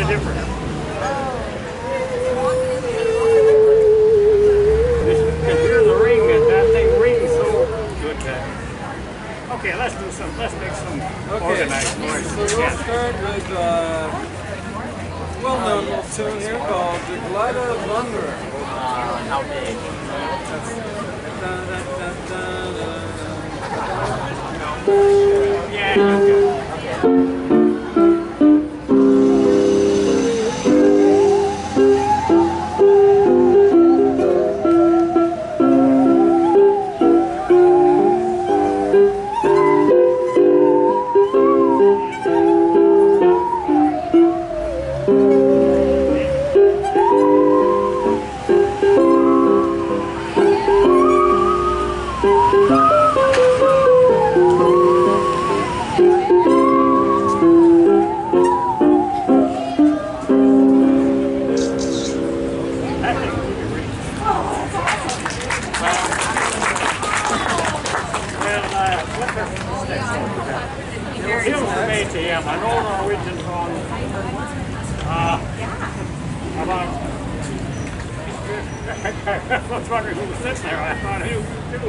the difference. Because here's a ring and that thing rings so good that. Okay, let's do some, let's make some Okay, organized noise. so we'll Yeah. start with uh, well-known little tune here called The Glida Wanderer. How big? Da, ATM, an old Norwegian song. Uh, about. I was wondering who was sitting there. I thought who, who.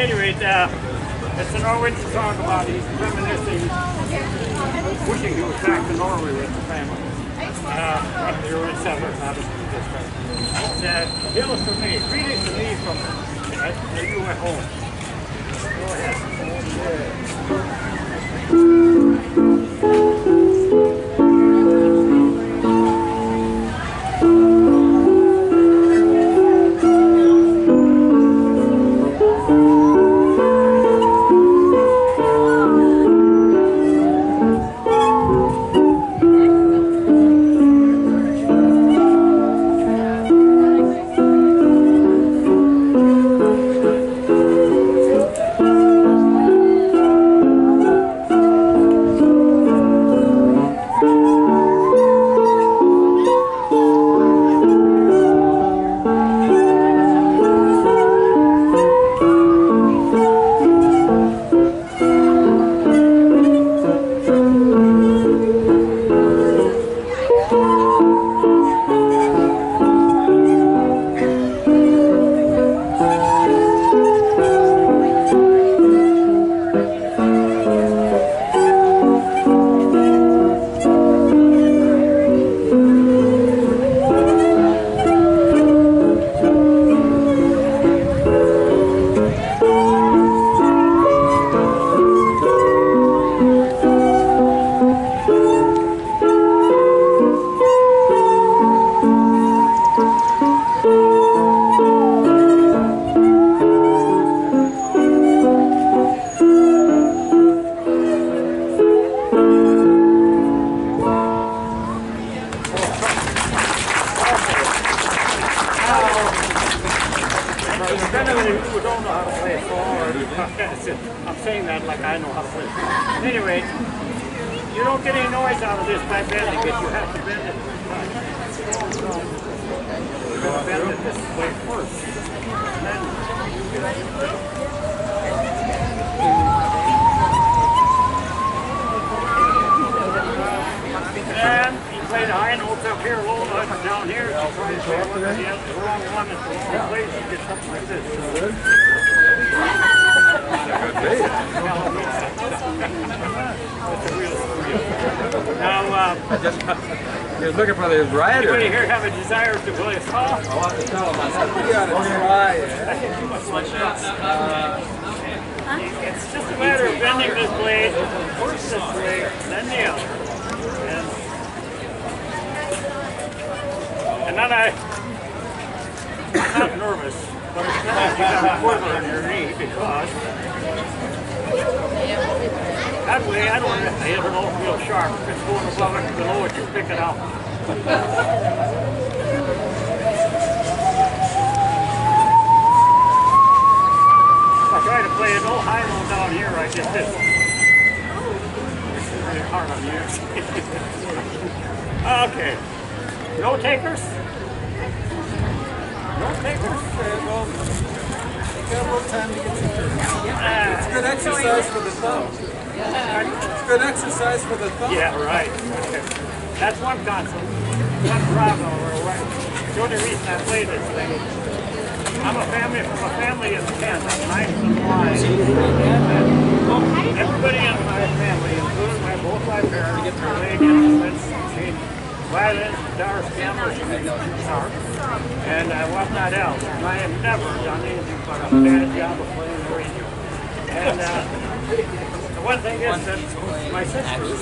Anyway, uh, it's a Norwegian song about he's reminiscing, wishing he was back to Norway with the family. Uh, one of the early settlers, obviously. It's uh, Hills to me, greetings to me from uh, you at home. Go ahead. There's I'm saying that like I know how to play. Anyway, you don't get any noise out of this by bending it. You have to bend it. You're going to bend it this way first. And then And you play the high notes up here, low notes down here. You try to play one the wrong one at the wrong place, you get something like this. Now, uh, He was looking for the anybody rider. here have a desire to play a song? I want to tell him, I said, we gotta try it. It's just a matter of bending this blade first this way, then the other. And, and then I, I'm not nervous, but it's not you got a quiver in your knee because that way I don't have to hit it all real sharp. If it's going above it below it, you pick it up. I try to play it all high low down here, I get this. It's really hard on ears. okay. No takers? No takers? It's good exercise for the thumb. It's good exercise for the thumb. yeah, right. Okay. That's one console. One problem. Or what? The only reason I play this thing. I'm a family from a family of ten. I'm Nine from mine. Everybody in my family, including my both my parents, played instruments, made violins, guitars, pianos, and and uh, whatnot else. I have never done anything but a bad job of playing the radio. And uh, the one thing is that my sisters,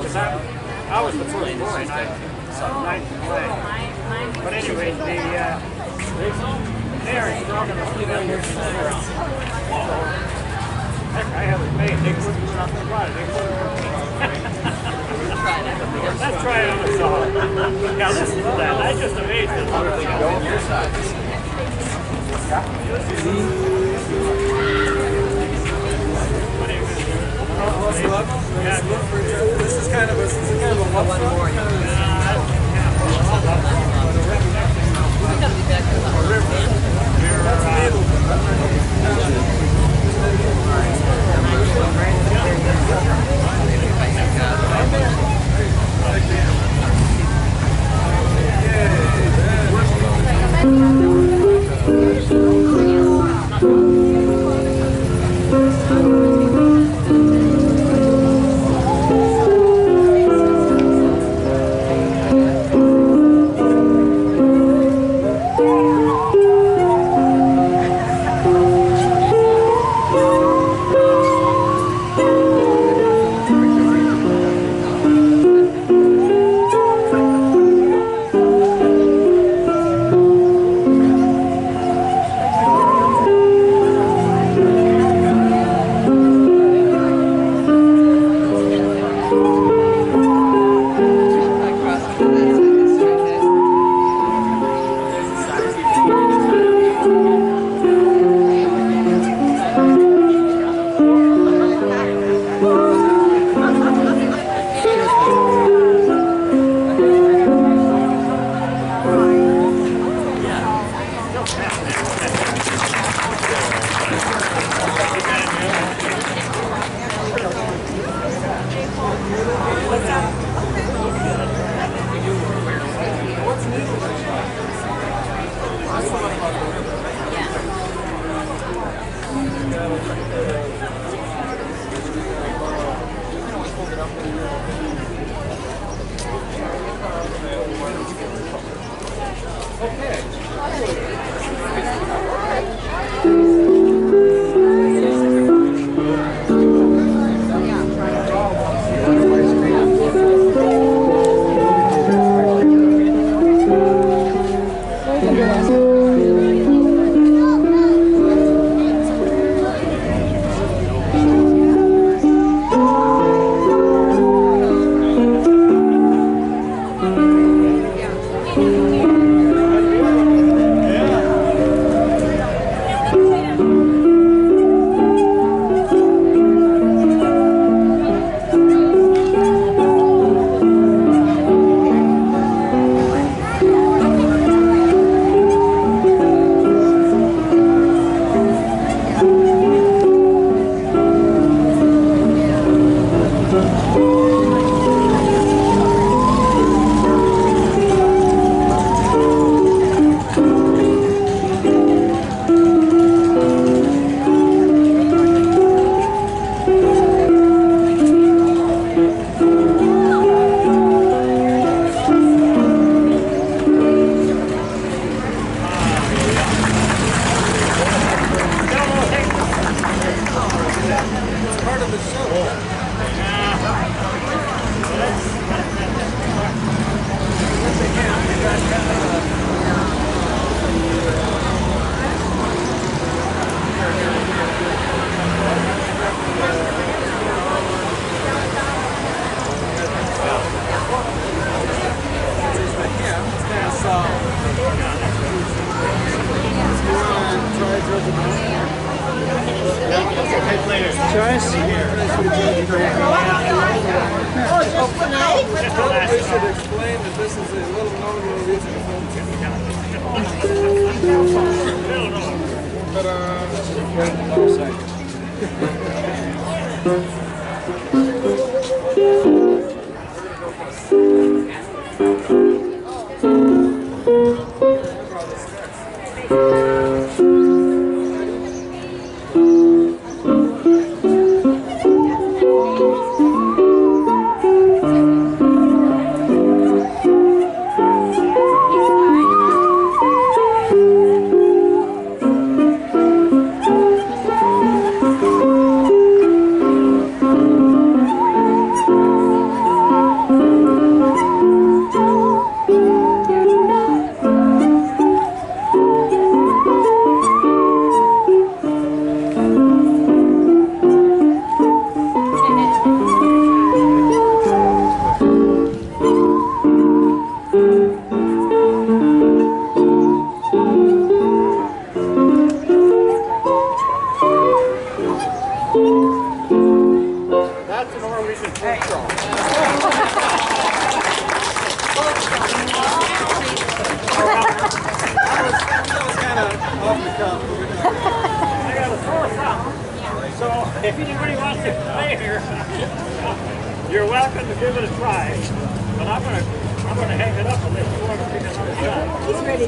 because I'm, I was the first boy, and I to play. But anyway, the uh, they, are strong enough to play here. Heck, I have it made. They couldn't do nothing about it. They couldn't. Let's try it. Now listen to that. I just amazed your This is kind of a, this is kind of a one more. We should explain that this is a little known Norwegian film. Ta-da! If anybody wants to play here, you're welcome to give it a try. But I'm gonna I'm gonna hang it up unless you want to pick another shot. He's ready.